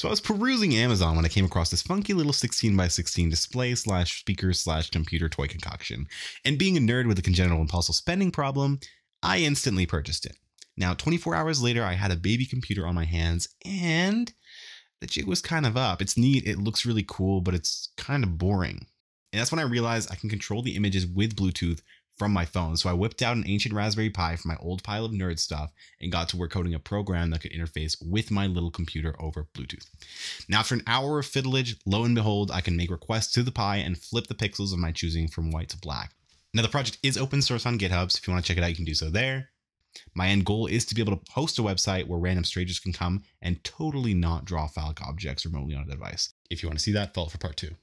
So I was perusing Amazon when I came across this funky little 16 by 16 display slash speaker slash computer toy concoction. And being a nerd with a congenital impulsive spending problem, I instantly purchased it. Now, 24 hours later, I had a baby computer on my hands and the jig was kind of up. It's neat, it looks really cool, but it's kind of boring. And that's when I realized I can control the images with Bluetooth from my phone. So I whipped out an ancient Raspberry Pi from my old pile of nerd stuff and got to work coding a program that could interface with my little computer over Bluetooth. Now, after an hour of fiddleage, lo and behold, I can make requests to the Pi and flip the pixels of my choosing from white to black. Now, the project is open source on GitHub, so if you want to check it out, you can do so there. My end goal is to be able to host a website where random strangers can come and totally not draw phallic objects remotely on a device. If you want to see that, follow for part two.